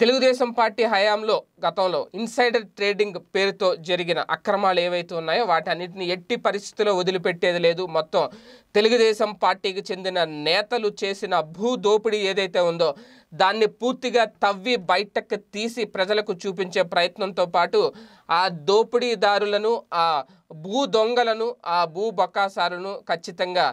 Telugu Desam party హయాంలో గతంలో insider trading పేరుతో జరిగిన అక్రమాలు ఏవైతే ఉన్నాయో వాటన్నిటిని ఎట్టి పరిస్థితుల్లో వదిలిపెట్టేది లేదు. మొత్తం తెలుగుదేశం పార్టీకి చెందిన నేతలు చేసిన భూ దోపిడీ ఏదైతే ఉందో దాన్ని పూర్తిగా తవ్వి బయటకు తీసి ప్రజలకు చూపించే ప్రయత్నంతో పాటు ఆ దోపిడీదారులను ఆ భూ దొంగలను ఆ భూ బకాసారులను ఖచ్చితంగా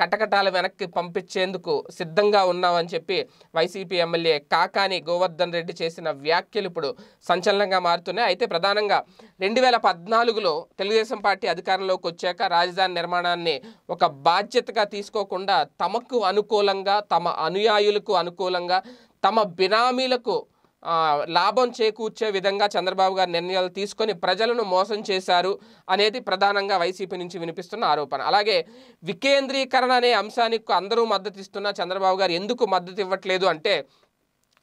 కటకటాల వెనక్కి పంపించేందుకు సిద్ధంగా ఉన్నామని చెప్పి వైసీపీ ఎమ్మెల్యే కాకాని గోవర్ధన్ రెడ్డి చేసిన వ్యాఖ్యలు ఇప్పుడు సంచలనంగా మారుతున్నాయి. అయితే ప్రధానంగా రెండు వేల పద్నాలుగులో తెలుగుదేశం పార్టీ అధికారంలోకి వచ్చాక రాజధాని నిర్మాణాన్ని ఒక బాధ్యతగా తీసుకోకుండా తమకు అనుకూలంగా తమ అనుయాయులకు అనుకూలంగా తమ బినామీలకు లాభం చేకూర్చే విధంగా చంద్రబాబు గారు నిర్ణయాలు తీసుకొని ప్రజలను మోసం చేశారు అనేది ప్రధానంగా వైసీపీ నుంచి వినిపిస్తున్న ఆరోపణ. అలాగే వికేంద్రీకరణ అనే అంశానికి అందరూ మద్దతు ఇస్తున్న చంద్రబాబు గారు ఎందుకు మద్దతు ఇవ్వట్లేదు అంటే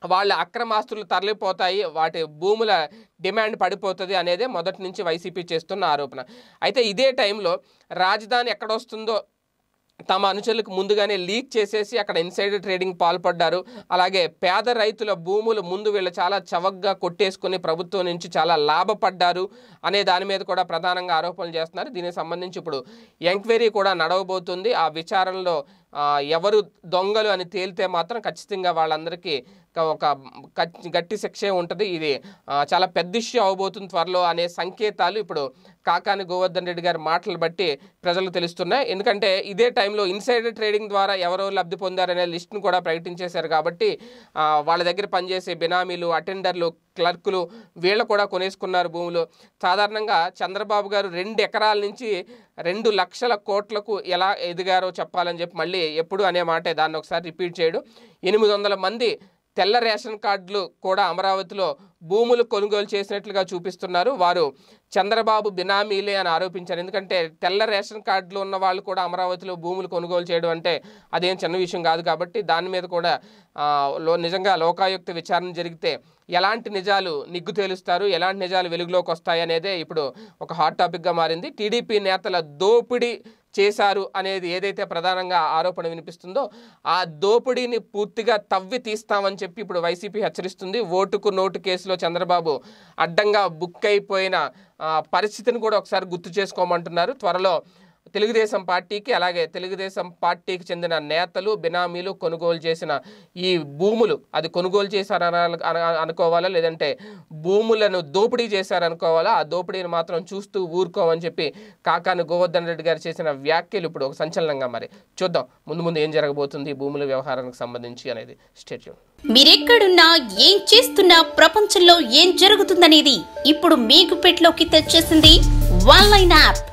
వాళ్ళ అక్రమాస్తులు తరలిపోతాయి వాటి భూముల డిమాండ్ పడిపోతుంది అనేదే మొదటి నుంచి వైసీపీ చేస్తున్న ఆరోపణ. అయితే ఇదే టైంలో రాజధాని ఎక్కడొస్తుందో తమ అనుచరులకు ముందుగానే లీక్ చేసేసి అక్కడ ఇన్సైడర్ ట్రేడింగ్ పాల్పడ్డారు. అలాగే పేద రైతుల భూములు ముందు వీళ్ళు చాలా చవగ్గా కొట్టేసుకుని ప్రభుత్వం నుంచి చాలా లాభపడ్డారు అనే దాని మీద కూడా ప్రధానంగా ఆరోపణలు చేస్తున్నారు. దీనికి సంబంధించి ఇప్పుడు ఎంక్వైరీ కూడా నడవబోతుంది. ఆ విచారణలో ఎవరు దొంగలు అని తేలితే మాత్రం ఖచ్చితంగా వాళ్ళందరికీ ఒక గట్టి- శిక్షే ఉంటుంది. ఇది చాలా పెద్ద ఇష్యూ అవబోతుంది త్వరలో అనే సంకేతాలు ఇప్పుడు కాకాని గోవర్ధన్ రెడ్డి గారి మాటలు బట్టి ప్రజలు తెలుస్తున్నాయి. ఎందుకంటే ఇదే టైంలో ఇన్సైడర్ ట్రేడింగ్ ద్వారా ఎవరో లబ్ధి పొందారనే లిస్ట్ను కూడా ప్రకటించేశారు కాబట్టి వాళ్ళ దగ్గర పనిచేసే బినామీలు అటెండర్లు క్లర్కులు వీళ్ళు కూడా కొనేసుకున్నారు భూములు. సాధారణంగా చంద్రబాబు గారు రెండు ఎకరాల నుంచి రెండు లక్షల కోట్లకు ఎలా ఎదిగారో చెప్పాలని చెప్పి మళ్ళీ ఎప్పుడు అనే మాటే దాన్ని ఒకసారి రిపీట్ చేయడు. ఎనిమిది వందల మంది తెల్ల రేషన్ కార్డులు కూడా అమరావతిలో భూములు కొనుగోలు చేసినట్లుగా చూపిస్తున్నారు. వారు చంద్రబాబు బినామీలే అని ఆరోపించారు. ఎందుకంటే తెల్ల రేషన్ కార్డులు ఉన్న వాళ్ళు కూడా అమరావతిలో భూములు కొనుగోలు చేయడం అంటే అదేం చిన్న విషయం కాదు కాబట్టి దాని మీద కూడా లో నిజంగా లోకాయుక్త విచారణ జరిగితే ఎలాంటి నిజాలు నిగ్గు తేలుస్తారు? ఎలాంటి నిజాలు వెలుగులోకి వస్తాయి? అనేదే ఇప్పుడు ఒక హాట్ టాపిక్గా మారింది. టీడీపీ నేతల దోపిడీ చేశారు అనేది ఏదైతే ప్రధానంగా ఆరోపణ వినిపిస్తుందో ఆ దోపిడీని పూర్తిగా తవ్వి తీస్తామని చెప్పి ఇప్పుడు వైసీపీ హెచ్చరిస్తుంది. ఓటుకు నోటు కేసులో చంద్రబాబు అడ్డంగా బుక్ అయిపోయిన పరిస్థితిని కూడా ఒకసారి గుర్తు చేసుకోమంటున్నారు. త్వరలో తెలుగుదేశం పార్టీకి అలాగే తెలుగుదేశం పార్టీకి చెందిన నేతలు బినామీలు కొనుగోలు చేసిన ఈ భూములు అది కొనుగోలు చేశారని అన- అనుకోవాలా? లేదంటే భూములను దోపిడీ చేశారనుకోవాలా ఆ దోపిడీని మాత్రం చూస్తూ ఊరుకోమని చెప్పి కాకాని గోవర్ధన్ రెడ్డి గారు చేసిన వ్యాఖ్యలు ఇప్పుడు ఒక సంచలనంగా మరి. చూద్దాం ముందు ముందు ఏం జరగబోతుంది భూముల వ్యవహారానికి సంబంధించి అనేది. స్టేట్యూ మీరెక్కడున్నా ఏం చేస్తున్నా ప్రపంచంలో ఏం జరుగుతుందనేది ఇప్పుడు మీకు పెట్లోకి తెచ్చేసింది one line app.